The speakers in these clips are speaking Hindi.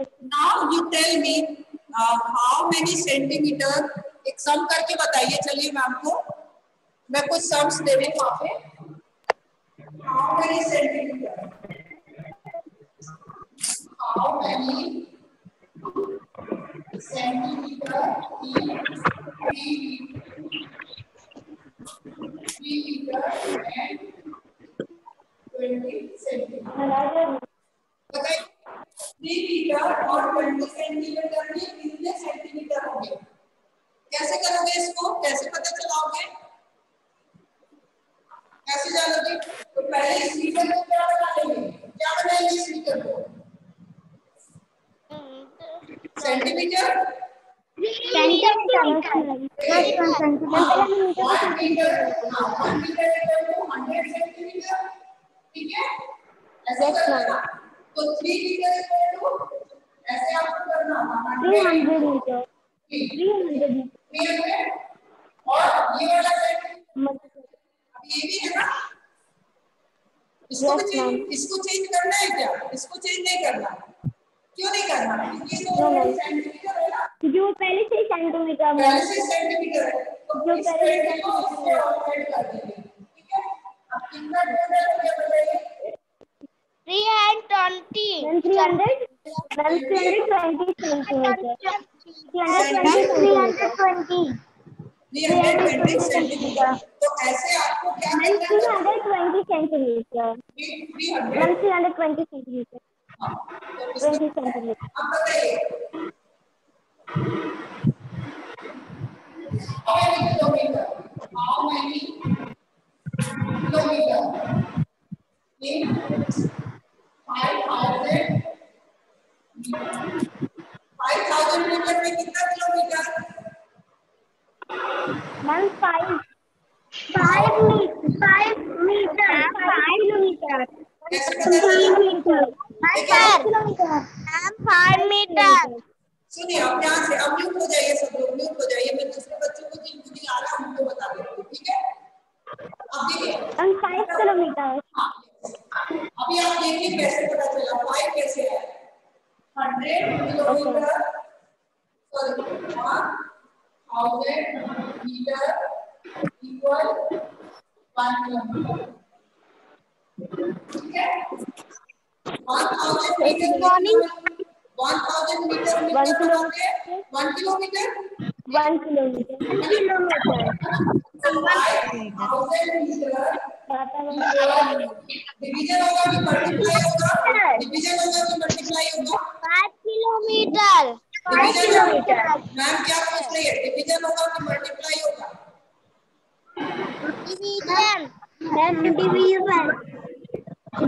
Now you tell me how many centimetre एक सम करके बताइए चलिए मैम को। मैं कुछ सम्स दे रही हूँ। वहाँ पे how many centimetre how many centimetre. बताइए। थ्री मीटर और ट्वेंटी सेंटीमीटर में कितने सेंटीमीटर होंगे कैसे करोगे इसको? कैसे पता चलाओगे? कैसे जानोगे? तो पहले इस मीटर को क्या बना लेंगे? क्या बनाएँगे इस मीटर को? सेंटीमीटर वन मीटर सेंटीमीटर ठीक है? ऐसे तो थ्री मीटर इक्वल टू ऐसे आपको करना होगा। हंड्रेड थ्री हंड्रेड और ये वाला सेंटीमीटर अब ये भी है ना? इसको भी चेंज इसको चेंज करना है क्या? इसको चेंज नहीं करना। क्यों नहीं करना? ये तो सेंटीमीटर है ना? जो पहले से सेंटीमीटर पहले से सेंटीमीटर है। तो जो पहले देंगे ठीक है? अब कितना टोटल हो गया बताइए। Three hundred twenty three hundred twenty kilometre. Kilometre kilometre kilometre. Kilometre many kilometer in 5000 5000 metre में कितना kilometre then 5 5 meter 5 meter 5 kilometer कैसे पता चला kilometer 5 kilometer And five meter. सुनिए अब यहाँ से अब म्यूट हो जाइए सब लोग म्यूट हो जाइए मैं दूसरे बच्चों को जिनको नहीं आ रहा उनको बता देती हूँ ठीक है अब देखिए and 5 kilometer हाँ, अभी आप देखिए कैसे पता चला फाइव कैसे है? Hundred kilometre sorry one thousand metre equal one kilometre ठीक है? One thousand metre one thousand metre metre kilometer. बनाओगे one kilometre 1 kilometer. kilometer division होगा कि मल्टीप्लाई होगा डिवीज़न। होगा कि मल्टीप्लाई होगा Five kilometer. डिवीज़न मैम क्या पूछ रही है डिवीज़न। होगा कि मल्टीप्लाई होगा division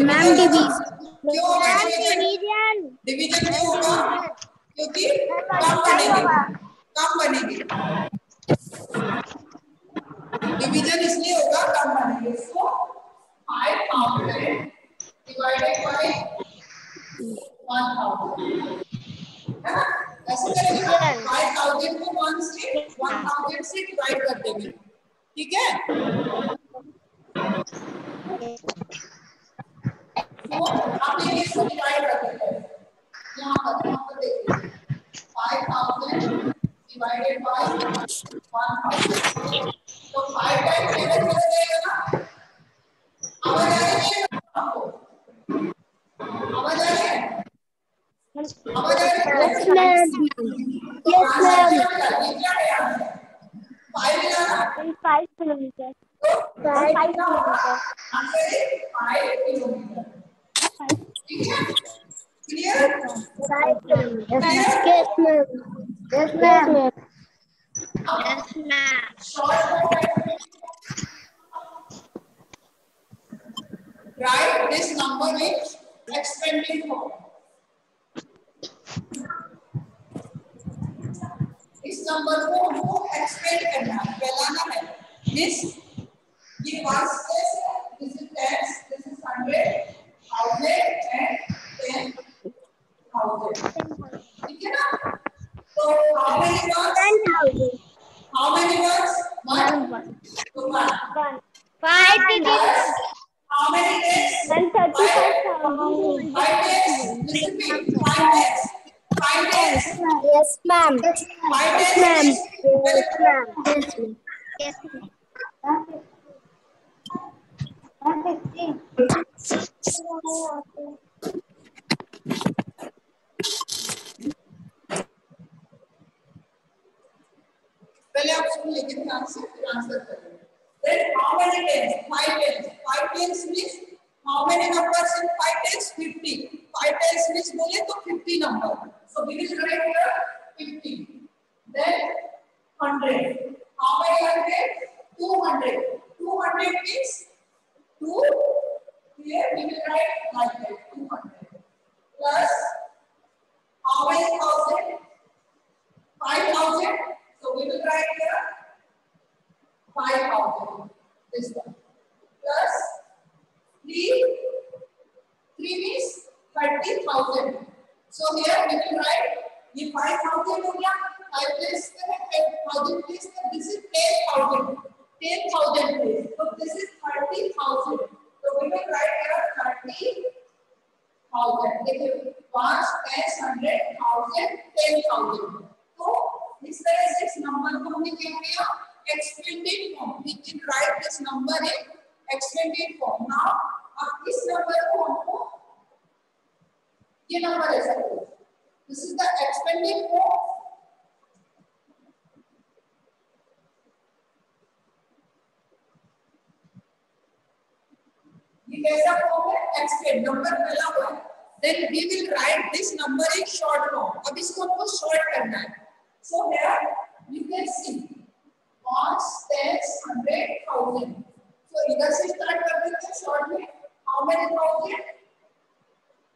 मैम डिवीज़न क्यों होगा डिवीज़न डिवीज़न क्यों होगा। क्योंकि कम बनेंगे। कम बनेंगे। डिवीज़न इसलिए होगा कम बनेंगे इसको five thousand divided by one thousand है ना? ऐसे करेंगे फाइव थाउज़ेंड को वन से वन थाउज़ेंड से डिवाइड कर देंगे। ठीक है? तो आप ये इसको डिवाइड कर देते हैं। यहाँ पर यहाँ पर देखिए। Five thousand divided by one thousand तो फाइव टाइम सेवन चला जाएगा ना आवाज़ आ रही है आपको आवाज़ आ रही है yes ma'am yes ma'am ये क्या है यहाँ फाइव मिलाना then 5 kilometer तो 5 kilometer आंसर है फाइव ठीक है clear 5 kilometer yes, ma'am. Yes ma'am. Yes, ma'am. Write this number in expanding form. इस नंबर को हमको एक्सपेंड करना है फैलाना है। दिस ये place this is tens this is hundred thousand and ten thousand ठीक है ना? तो how many words 10,000 how many words one one तो one one Five digits. How many days? then 35,000 Five days. Listen me. Five days. Yes, ma'am. Five Yes, tens ma'am. means very Yes, ma'am. Yes, ma'am. Yes, ma'am. पहले आप सुन लेकिन ध्यान से फिर आंसर करेंगे then how many tens five tens five tens means how many numbers in five tens 50 five tens means बोले तो 50 number so we will write here 50 then 100 how many hundred 200 200 means 2 here we will write like that 200 plus how many thousand 5000 so we will write here 5000 this one plus 3 3 means 30000 so here we will write ये 5000 हो गया 5 place पे है 10000 place पे this is 10000 10000 place so this is 30000 so we will write here 30000 देखिए 5 10 100 1000 10000 तो इस तरह से इस नंबर को हमने we can write this this is the expanded form ये कैसा फॉर्म है एक्सपेंड नंबर पहला हुआ है then we will write this number in short form. अब इसको हमको शॉर्ट करना है। So here you can see पाँच टेंस हंड्रेड थाउज़ेंड so इधर से स्टार्ट कर देते हैं शॉर्ट में how many thousand?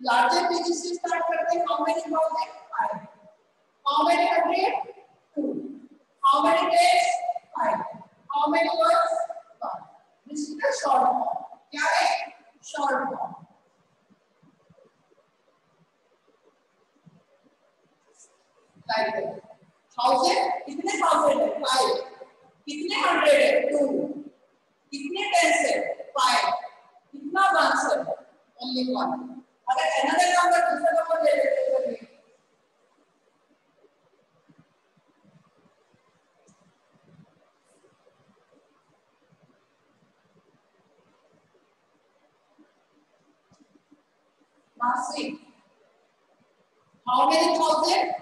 Larger digit से स्टार्ट करते हैं how many thousand five how many hundred two how many tens five how many ones one this is the short form क्या है short form like that. Thousand कितने thousand है five कितने hundred है two कितने tens है five कितना ones है only one अगर another number दूसरा number ले लेते तो Now see, how many thousand?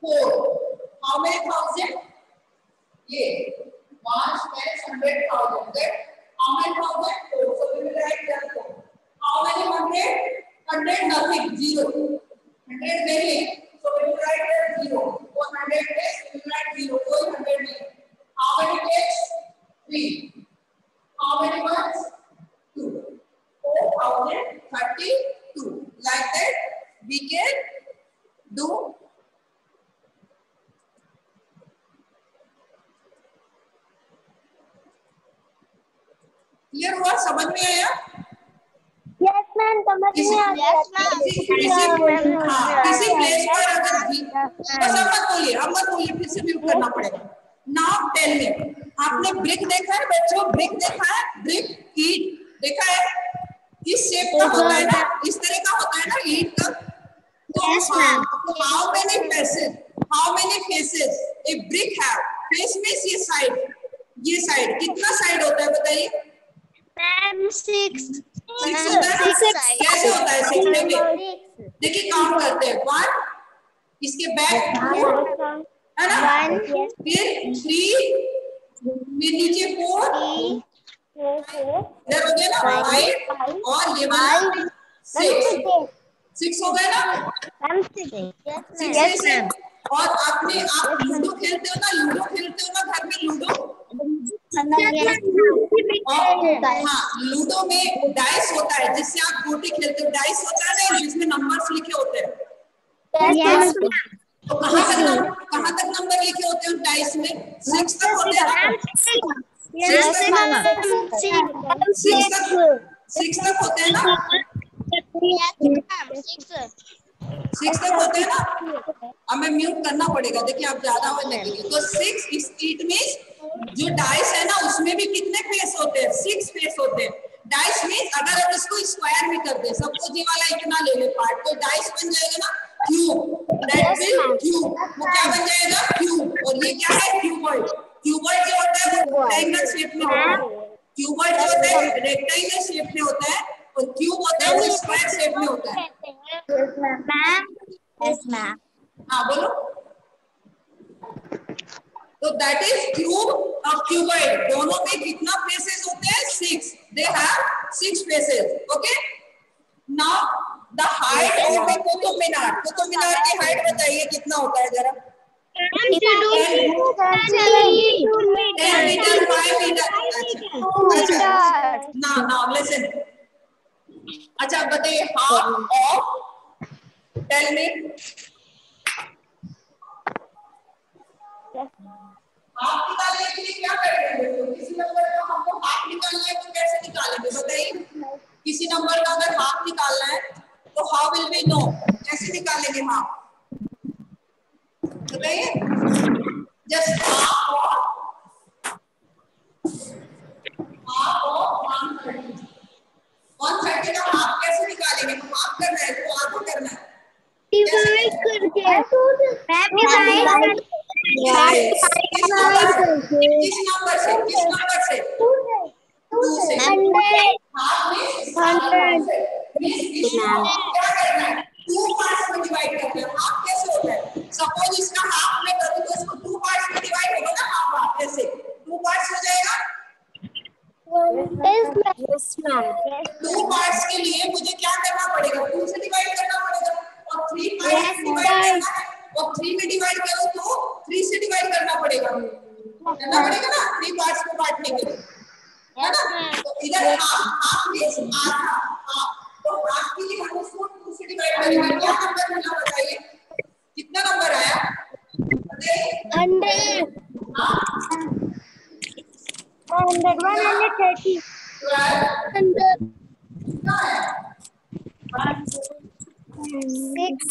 Four. How many thousand? Yeah. One, ten, hundred thousand. Then how many thousand? Four. So we will write that four. How many hundred? Hundred nothing. Zero. Hundred नहीं. So we will write that zero. Four hundred is we will write zero. कोई hundred नहीं. How many days? Three. How many months? Two. Four thousand thirty-two. Like that, we can do clear हुआ समझ में आया Yes, ma'am. समझ में आ गया। Yes, ma'am. किसी हाँ, प्लेस पर अगर भी बस अब मत बोलिए अब मत बोलिए फिर से म्यूट करना पड़ेगा। नाउ टेल मी आपने ब्रिक देखा है? बच्चों ब्रिक देखा है? ब्रिक ईट देखा है? इस शेप का होता है ना इस तरह का होता है ना ईट का? Yes, ma'am. How many faces how many faces a brick have face means ये साइड ये साइड कितना साइड होता है बताइए? Six. सिक्स कैसे होता है सिक्स देखिए. काउंट करते हैं. वन इसके बैक है ना? फिर थ्री फिर नीचे फोर इधर हो गया ना? फाइव और ये वाला सिक्स सिक्स हो गए ना? सिक्स. और आपने आप लूडो खेलते हो ना? लूडो खेलते हो ना घर में? लूडो? लूडो में डाइस। होता है जिससे आप गोटी खेलते हो। डाइस होता है ना जिसमें नंबर्स लिखे होते हैं। तो कहाँ तक नंबर कहाँ तक नंबर लिखे होते हैं डाइस में? सिक्स तक होते हैं सिक्स तक होते हैं ना? सिक्स तक होते हैं ना? अब मैं म्यूट करना पड़ेगा। देखिए आप ज़्यादा हो लगेंगे तो सिक्स इस इट मीन्स जो डाइस है ना उसमें भी कितने फेस होते हैं? सिक्स फेस होते हैं। डाइस मीन्स अगर हम इसको स्क्वायर में कर दे सपोज़ ये वाला इतना ले ले पार्ट तो डाइस बन जाएगा ना क्यूब दैट विल क्यूब वो क्या बन जाएगा? क्यूब और ये क्या है? क्यूबॉइड क्यूबॉइड जो होता है वो रेक्टेंगल शेप में होता है। क्यूबॉइड जो होता है रेक्टेंगल शेप में होता है। और क्यूब होता है वो स्क्वायर शेप में होता है। मैम यस मैम हाँ बोलो। तो that is cube of cuboid दोनों में कितना फेसेस होते हैं? Six they have six faces okay now the height of the Qutub Minar Qutub Minar की हाइट बताइए कितना होता है जरा? टेन मीटर फाइव मीटर अच्छा. Now now listen. अच्छा बताइए half of tell me half निकालने के लिए क्या करेंगे? तो किसी नंबर का हमको हाफ़ निकालना है तो कैसे निकालेंगे? बताइए। किसी नंबर का अगर हाफ़ निकालना है तो हाउ विल वी नो कैसे निकालेंगे हाफ़ बताइए। जस्ट हाफ़ वन थर्टी का हाफ़ कैसे निकालेंगे? हम हाफ़ करना है तो आगे करना है। डिवाइड करके। डिवाइड किस नंबर से किस नंबर से? टू से hundred half means Hundred. Means क्या करना है टू पार्ट्स में डिवाइड करना है हाफ़ कैसे होता है सपोज़ इसका हाफ़ में करूँ तो इसको टू पार्ट्स में डिवाइड होगा ना हाफ़ हाफ़ कैसे टू पार्ट्स हो जाएगा टू पार्ट्स के लिए मुझे क्या करना पड़ेगा? टू से डिवाइड करना पड़ेगा। और थ्री पार्ट्स डिवाइड करना है। और थ्री में डिवाइड करो तो थ्री से डिवाइड करना पड़ेगा। करना पड़ेगा ना? थ्री पार्ट्स में बांटने के लिए है ना? तो इधर हाफ़ हाफ़ मींस आधा हाफ़ तो हाफ़ के लिए हम उसको टू से डिवाइड करेंगे। क्या नंबर मिला बताइए कितना नंबर आया? Hundred. Hundred. One hundred thirty. Hundred. कितना आया six.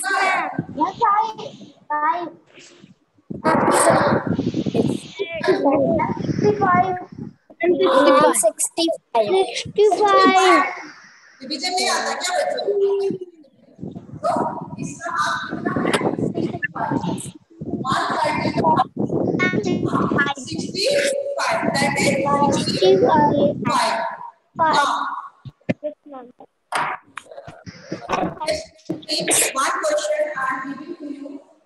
Sixty five. Sixty five division नहीं आता क्या बच्चों तो इसका हाफ कितना है 130 65 that is 65 now Just take one question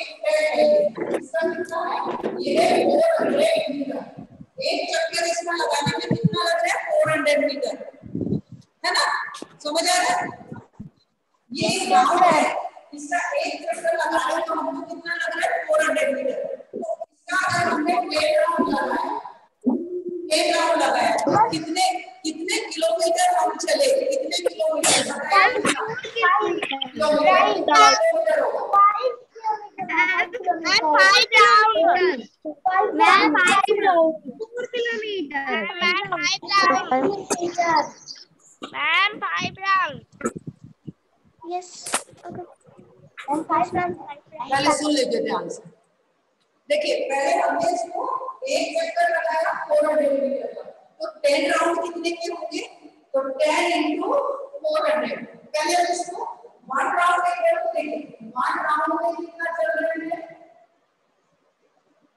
एक है. है? है चक्कर इसमें लगाने में कितना लग रहा है? Four hundred meter. है ना? समझ आ रहा है? ये राउंड है इसका एक चक्कर लगाने में हमको कितना लग रहा है 400 मीटर तो इसका अगर हमने प्लेन राउंड लगाया प्लेन राउंड लगाया तो कितने कितने किलोमीटर हम चले कितने किलोमीटर किलोमीटर होगा Five round. Yes. Okay. And five round. पहले सुन लीजिए ध्यान से देखिए पहले हमने इसको एक चक्कर लगाया 400 मीटर का तो 10 राउंड कितने के होंगे तो 10 इनटू 400 पहले हम इसको वन राउंड में करो देखिए वन राउंड में कितना चल रहे हैं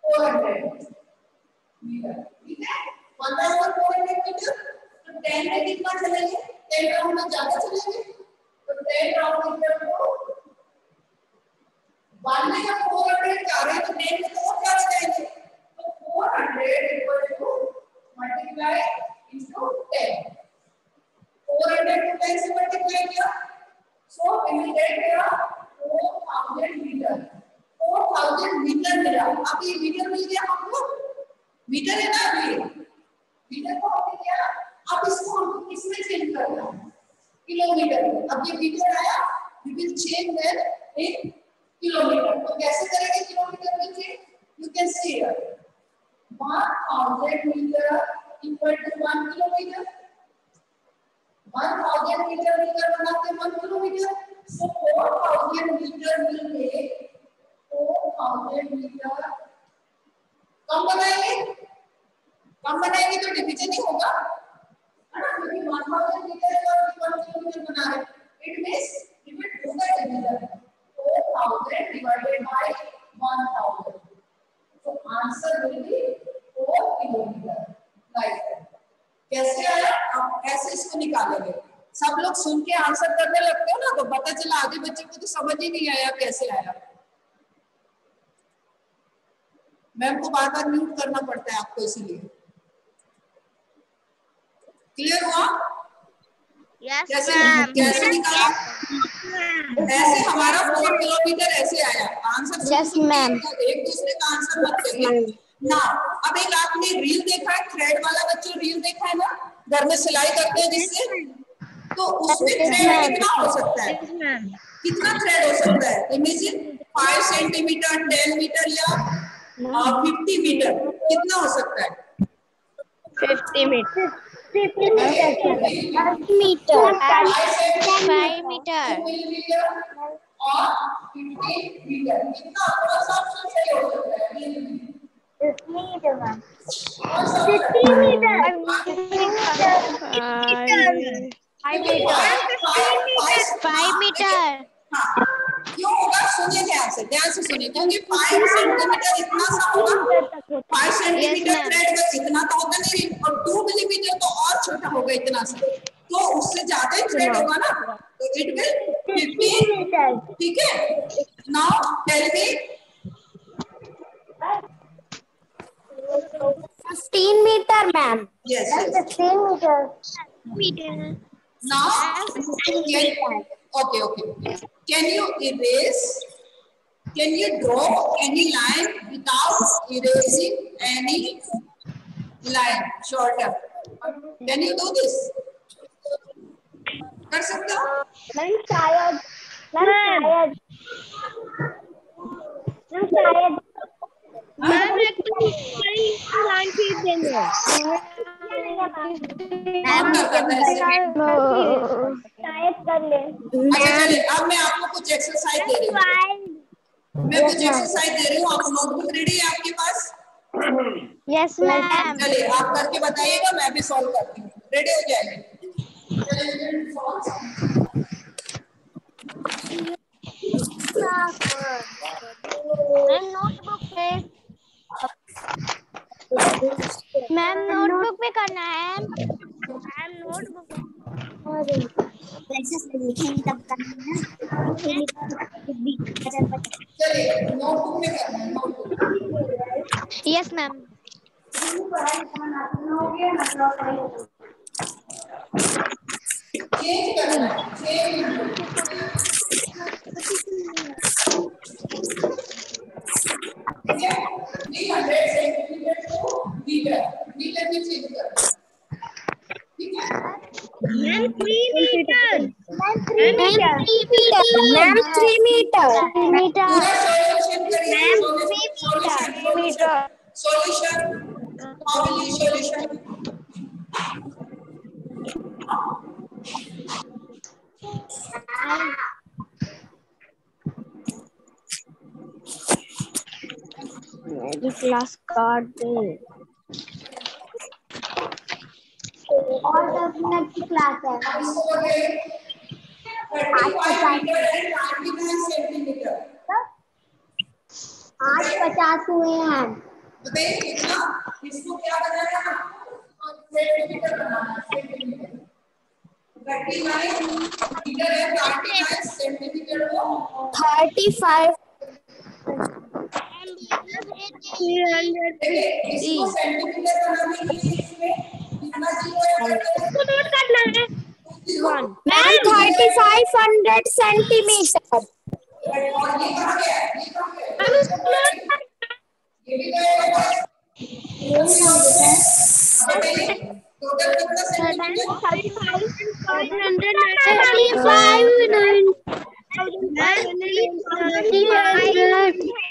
400 मीटर ठीक है वन राउंड 400 मीटर तो 10 में कितना चलेंगे 10 राउंड में ज़्यादा चलेंगे तो 10 राउंड मीटर को वन में जब फोर हंड्रेड जा रहे हैं तो टेन में तो और ज़्यादा जाएँगे तो four hundred equal to multiply into ten four को टेन से मल्टीप्लाई किया so we will get here four thousand metre four thousand metre अब ये मीटर मिल गया हमको मीटर है ना अभी मीटर को हमने किया अब इसको हमको किसमें चेंज करना है किलोमीटर अब ये मीटर आया we will change then in kilometre तो कैसे करेंगे किलोमीटर में change you can see here. 1000 meter equal to 1 kilometer. 1000 meter meter बनाते 1 kilometer. So 4000 meter will make 4000 meter. कम बनाएँगे कम बनाएँगे तो डिवीज़न ही होगा। है ना? क्योंकि 1000 मीटर और 1 किलोमीटर बना रहे इट मींस डिवाइड होगा division 4000 divided by 1000 so, answer will be 4 kilometer. Like कैसे आया? आप ऐसे इसको निकालेंगे। सब लोग सुन के आंसर करने लगते हो ना? तो पता चला, आगे बच्चे को तो समझ ही नहीं आया कैसे आया। मैम को बार बार म्यूट करना पड़ता है आपको इसीलिए। क्लियर हुआ? Yes, कैसे निकाला ऐसे हमारा फोर किलोमीटर ऐसे आया। Answer Yes. एक दूसरे का आंसर मत करिए। ना अब एक आपने रील देखा है थ्रेड वाला बच्चों रील देखा है ना? घर में सिलाई करते हैं जिससे। तो उसमें थ्रेड कितना हो सकता है? कितना थ्रेड हो सकता है? Imagine five centimetre ten metre या फिफ्टी मीटर कितना हो सकता है 50 meters. meter. Five meter. Millimetre और फिफ्टी मीटर कितना सही हो सकता है सा option? Five meter. Five meter. हाँ क्यों होगा? सुनिए ध्यान से ध्यान से सुनिए क्योंकि फाइव सेंटीमीटर इतना सा होगा फाइव सेंटीमीटर थ्रेड का इतना तो होगा नहीं और टू मिलीमीटर तो और छोटा होगा इतना सा। तो उससे ज़्यादा ही थ्रेड होगा ना? तो इट विल फिफ्टीन ठीक है? Now tell me 15 meter, ma'am. Yes yes 15 meter. Meter. now okay okay can you erase can you draw any line without erasing any line shorter can you do this कर सकते हो मैम शायद मैम शायद मैम शायद मैम एक तो लाइन खींच देंगे कौन कर करता है? शायद कर ले। अच्छा चलिए अब मैं आपको कुछ एक्सरसाइज दे रही हूँ। मैं कुछ एक्सरसाइज दे रही हूँ। आप नोटबुक रेडी है आपके पास? यस मैम चलिए आप करके बताइएगा मैं भी सॉल्व करती हूँ। रेडी हो जाएँगे नोटबुक पे मैम नोटबुक पे करना है। मैम नोटबुक चलिए नोटबुक करना यस मैम चेंज करना चेंज ठीक है three hundred centimetre to metre metre में चेंज करना है। ठीक है मैम 3 मीटर मैम 3 meter. पूरा सॉल्यूशन करिए solution solution how will you solution मेरी क्लास काट दे और दस मिनट की क्लास है। अब इसको बोलिए 35 मीटर एंड 99 सेंटीमीटर आठ पचास हुए हैं। बताइए कितना इसको क्या बनाना है सेंटीमीटर बनाना है सेंटीमीटर 39 मीटर है 39 सेंटीमीटर को थर्टी फाइव थ्री हंड्रेड इसको सेंटीमीटर बनाने के लिए इसमें कितना ज़ीरो इसको नोट करना है one ma'am thirty five hundred centimetre हम इसको नोट करना फाइव हंड्रेड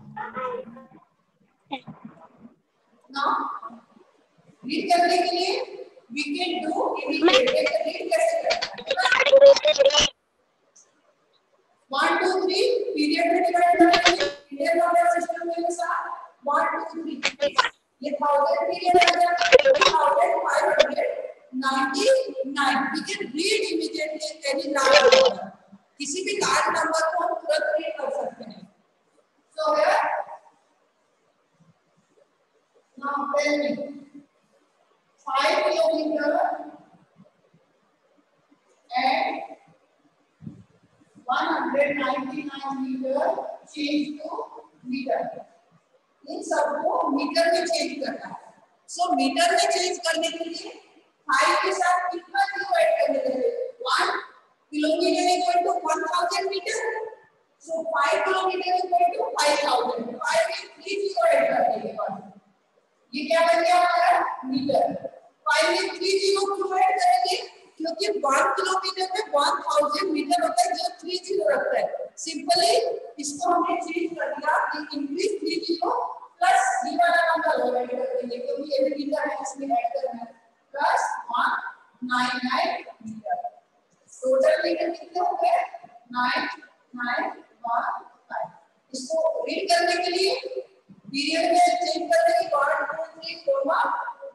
ना रीड करने के लिए we can do immediate read कैसे करते हैं? 1 2 3 हमारा मीटर थ्री ज़ीरो क्यों ऐड करेंगे क्योंकि वन किलोमीटर में वन थाउज़ेंड मीटर होता है, जो थ्री ज़ीरो रखता है। सिंपली इसको हमने चेंज कर दिया कि इंक्रीज थ्री ज़ीरो प्लस ये वाला नंबर और ऐड कर देंगे, क्योंकि ये भी मीटर है, इसमें ऐड करना है। Plus one nine nine metre total metre कितने हो गए? नाइन नाइन वन फाइव इसको रीड करने के लिए पीरियड में चेंज कर देंगे one two three four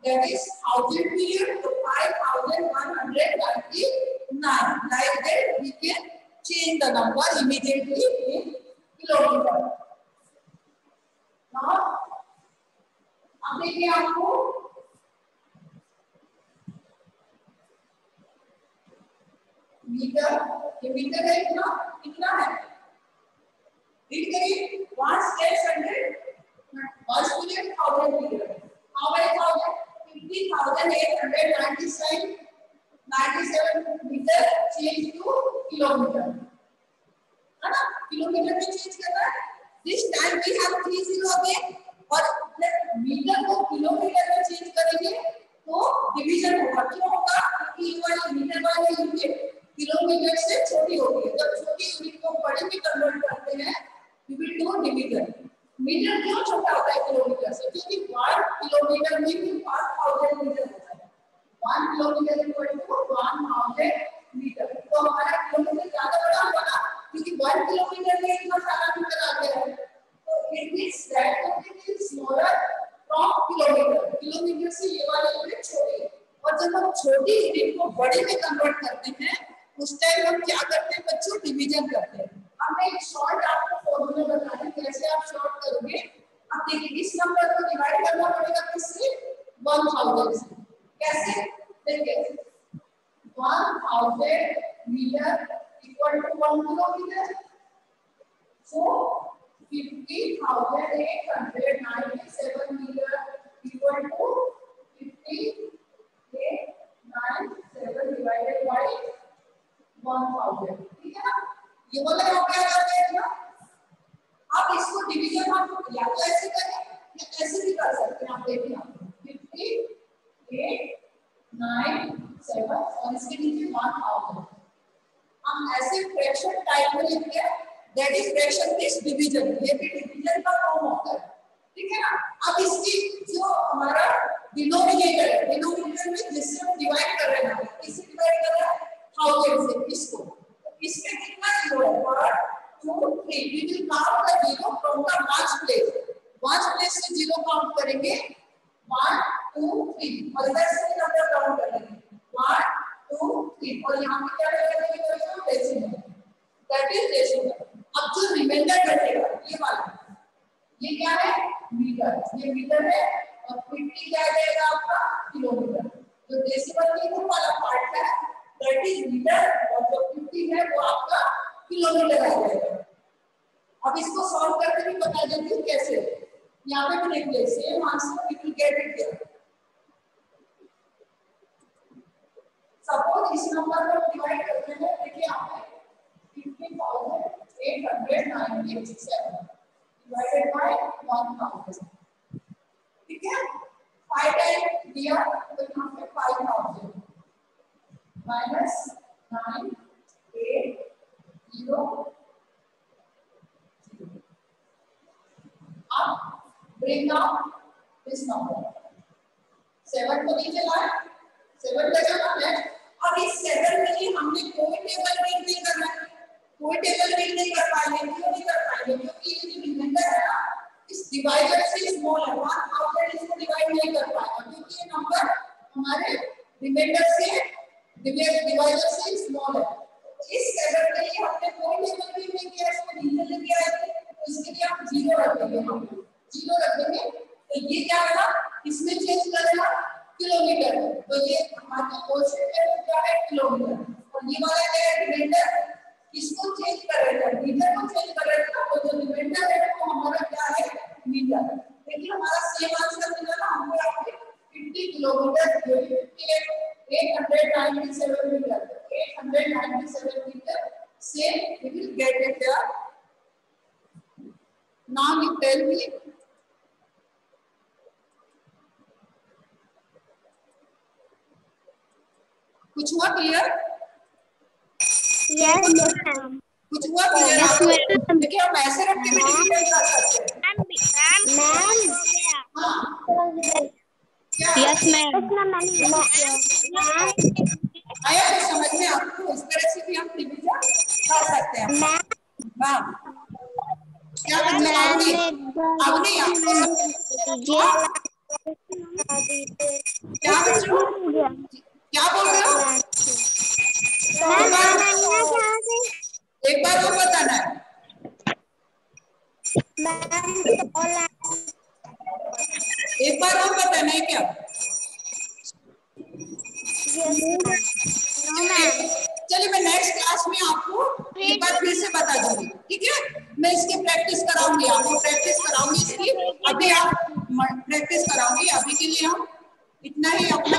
that is thousand period to five thousand one hundred ninety nine. Like that, we can change the number immediately in kilometer. Now, अब देखिए आपको मीटर ये मीटर है कितना कितना है रीड करिए one state hundred one student thousand metre how many thousand 50,897 97 meter change to kilometer है ना किलोमीटर में चेंज करना है this time we have three zero again और मीटर को किलोमीटर में चेंज करेंगे तो डिवीज़न होगा क्यों होगा क्योंकि ये वाली मीटर वाली यूनिट किलोमीटर से छोटी होती है जब छोटी यूनिट को बड़ी में कन्वर्ट करते हैं we will do division metre क्यों छोटा होता है किलोमीटर से? क्योंकि वन किलोमीटर में भी पाँच थाउज़ेंड मीटर होता है। One kilometre equal to one thousand metre तो हमारा किलोमीटर ज़्यादा बड़ा होगा ना, क्योंकि वन किलोमीटर में इतना सारा मीटर आ गया है। तो it means that it is smaller from kilometre kilometre से ये वाली यूनिट छोटी और जब हम छोटी यूनिट को बड़े में कन्वर्ट करते हैं, उस टाइम हम क्या करते हैं? बच्चों डिवीज़न करते हैं। मैं एक शॉर्ट आपको फॉर्मूला बता दूँ कैसे आप शॉर्ट करोगे अब देखिए, इस नंबर को डिवाइड करना पड़ेगा किससे? 1000 से। कैसे? देखिए 1000 metre equal to 1 kilometre so 50897 metre equal to 50897 divided by 1000 ठीक है ना? ये वाला हो गया करते हैं आप इसको डिवीज़न हम या तो ऐसे करें? या ऐसे भी कर सकते हैं आप देखिए फिफ्टी एट नाइन सेवन और इसके नीचे वन थाउज़ेंड हम ऐसे फ्रैक्शन टाइप में लिखते हैं that is fraction this division ये भी डिवीज़न का फॉर्म होता है। ठीक है ना? अब इसकी जो हमारा डिनोमिनेटर है डिनोमिनेटर में जिससे हम डिवाइड कर रहे हैं किससे डिवाइड कर रहे हैं थाउज़ेंड से, इसको। इसमें कितना ज़ीरो है? Two three we will count the zero from the ones place ones place से ज़ीरो काउंट करेंगे. वन टू थ्री और इधर से नंबर काउंट करेंगे. वन टू थ्री और यहाँ पे क्या करेंगे बच्चों डेसिमल दैट इज़ डेसिमल अब जो रिमाइंडर बचेगा, ये वाला. ये क्या है? मीटर ये मीटर है. और 50 क्या जाएगा आपका? किलोमीटर जो डेसिमल के ऊपर वाला पार्ट है दैट इज़ मीटर और जो 50 है, वो आपका किलोमीटर आ जाएगा अब इसको सॉल्व करके भी देती हूँ कैसे। यहाँ पे भी लिख दे same answer we will get it here suppose इस नंबर को डिवाइड करते हैं, देखिए यहाँ पे। 50897 डिवाइडेड बाय 1000 ठीक है? 5 टाइम दिया तो यहाँ पे 5000 माइनस 9 8 0 अब this number. सेवन को नीचे लाए सेवन का जगह इस सेवन में ही हमने कोई टेबल नहीं करना कोई टेबल नहीं कर पाएँगे क्यों नहीं कर पाएँगे क्योंकि ये जो है ना, इस डिवाइडर से स्मॉल है। वन इसको डिवाइड नहीं कर पाएगा क्योंकि ये नंबर हमारे से डिवाइडर से स्मॉल है। नीचे लेके आए थे तो इसके लिए हम ज़ीरो रखेंगे हम ज़ीरो रखेंगे तो ये क्या है इसमें चेंज करेगा किलोमीटर तो ये हमारा क्वेश्चन वो क्या है किलोमीटर और ये वाला क्या है रिमाइंडर किसको चेंज करेगा मीटर को चेंज करेगा तो जो रिमाइंडर है वो हमारा क्या है मीटर लेकिन हमारा सेम आंसर मिला ना हमको यहाँ पे 50 किलोमीटर 897 मीटर 897 मीटर से we will get it there now you tell me कुछ हुआ क्लियर Yes, ma'am. कुछ हुआ क्लियर. देखिए हम ऐसे रख के भी डिफ़िकल्ट कर सकते हैं। Ma'am, ma'am. हाँ. आया तो समझ में आपको इस तरह से भी हम डिवीज़न कर सकते हैं। Ma'am. क्या नहीं अब नहीं आपको क्या बच्चों क्या बोल रहे हो? एक बार एक बार और बताना है। एक बार और बताना है क्या? चलिए मैं नेक्स्ट क्लास में आपको एक बार फिर से बता दूँगी ठीक है? मैं इसकी प्रैक्टिस कराऊँगी आपको प्रैक्टिस कराऊँगी इसकी। अभी आप प्रैक्टिस कराऊँगी अभी के लिए हम इतना ही अपना